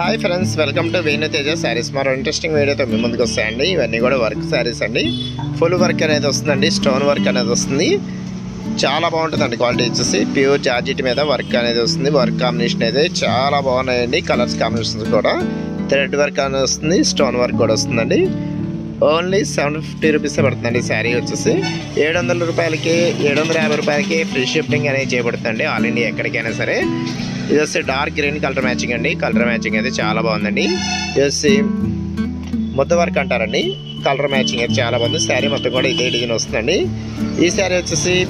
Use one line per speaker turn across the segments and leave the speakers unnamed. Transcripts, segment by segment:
Hi friends welcome to Venu Teja sarees మరో interesting వీడియోతో మీ ముందుకు వస్తాయండి ఇవన్నీ కూడా వర్క్ శారీస్ అండి. ఫుల్ వర్క్ అనేది వస్తుందండి. స్టోన్ వర్క్ అనేది వస్తుంది. చాలా బాగుంటుందండి క్వాలిటీ వచ్చేసి. ప్యూర్ జార్జిట్ మీద వర్క్ అనేది వస్తుంది. వర్క్ కాంబినేషన్ అయితే చాలా బాగున్నాయండి. కలర్స్ కాంబినేషన్స్ కూడా. థ్రెడ్ వర్క్ అనేది వస్తుంది. స్టోన్ వర్క్ కూడా వస్తుందండి. ఓన్లీ సెవెన్ ఫిఫ్టీ రూపీస్ పడుతుందండి శారీ వచ్చేసి. ఏడు వందల రూపాయలకి ఏడు వందల యాభై రూపాయలకి ఫ్రీ షిఫ్టింగ్ అనేది చేయబడుతుంది ఆల్ ఇండియా ఎక్కడికైనా సరే. ఇది వచ్చి డార్క్ గ్రీన్ కలర్ మ్యాచింగ్ అండి. కలర్ మ్యాచింగ్ అయితే చాలా బాగుందండి. ఇది వచ్చి ముద్ద వర్క్ అంటారండి. కలర్ మ్యాచింగ్ అయితే చాలా బాగుంది. శారీ మొత్తం కూడా ఇదే డిజైన్ వస్తుందండి. ఈ శారీ వచ్చేసి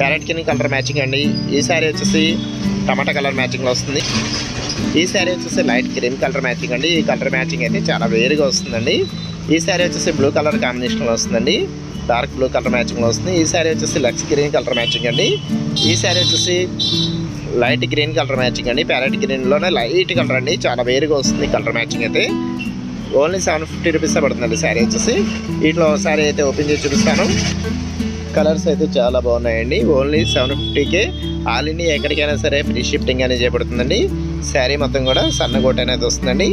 ప్యారెట్ కింద కలర్ మ్యాచింగ్ అండి. ఈ శారీ వచ్చేసి టమాటా కలర్ మ్యాచింగ్లో వస్తుంది. ఈ శారీ వచ్చేసి లైట్ క్రీమ్ కలర్ మ్యాచింగ్ అండి. ఈ కలర్ మ్యాచింగ్ అయితే చాలా వేరుగా వస్తుందండి. ఈ శారీ వచ్చేసి బ్లూ కలర్ కాంబినేషన్లో వస్తుందండి. డార్క్ బ్లూ కలర్ మ్యాచింగ్లో వస్తుంది. ఈ శారీ వచ్చేసి లక్స్ గ్రీన్ కలర్ మ్యాచింగ్ అండి. ఈ శారీ వచ్చేసి లైట్ గ్రీన్ కలర్ మ్యాచింగ్ అండి. ప్యారెట్ గ్రీన్లోనే లైట్ కలర్ అండి. చాలా వేరుగా వస్తుంది కలర్ మ్యాచింగ్ అయితే. ఓన్లీ సెవెన్ ఫిఫ్టీ రూపీస్ పడుతుందండి శారీ వచ్చేసి. వీటిలో శారీ అయితే ఓపెన్ చేసి చూపిస్తాను. కలర్స్ అయితే చాలా బాగున్నాయండి. ఓన్లీ సెవెన్ ఫిఫ్టీకే ఆల్ ఇండియా ఎక్కడికైనా సరే ఫ్రీ షిఫ్టింగ్ అనేది చేయబడుతుందండి. శారీ మొత్తం కూడా సన్నగోట అనేది వస్తుందండి.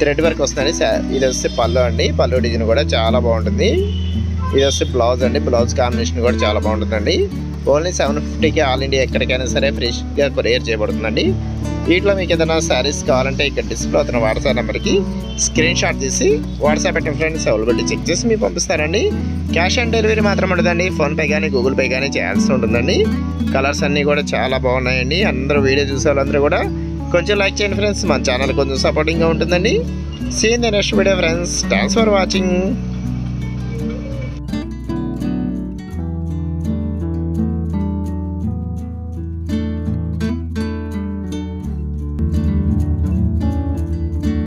థ్రెడ్ వర్క్ వస్తుందండి. ఇది వచ్చి పళ్ళు అండి. పళ్ళు డిజైన్ కూడా చాలా బాగుంటుంది. ఇది వచ్చి బ్లౌజ్ అండి. బ్లౌజ్ కాంబినేషన్ కూడా చాలా బాగుంటుందండి. ఓన్లీ సెవెన్ ఫిఫ్టీకి ఆల్ ఇండియా ఎక్కడికైనా సరే ఫ్రీగా కొరియర్ చేయబడుతుందండి. వీటిలో మీకు ఏదైనా శారీస్ కావాలంటే ఇక్కడ డిస్ప్లే అవుతున్న వాట్సాప్ నెంబర్కి స్క్రీన్ షాట్ తీసి వాట్సాప్ పెట్టిన ఫ్రెండ్స్ అవైలబిలిటీ చెక్ చేసి మీకు పంపిస్తారండి. క్యాష్ ఆన్ డెలివరీ మాత్రం ఉండదండి. ఫోన్పే కానీ గూగుల్ పే కానీ చేయాల్సి ఉంటుందండి. కలర్స్ అన్నీ కూడా చాలా బాగున్నాయండి. అందరూ వీడియో చూసే వాళ్ళందరూ కూడా కొంచెం లైక్ చేయండి ఫ్రెండ్స్ మన ఛానల్ కొంచెం సపోర్టింగ్గా ఉంటుందండి. See in the next video friends thanks for watching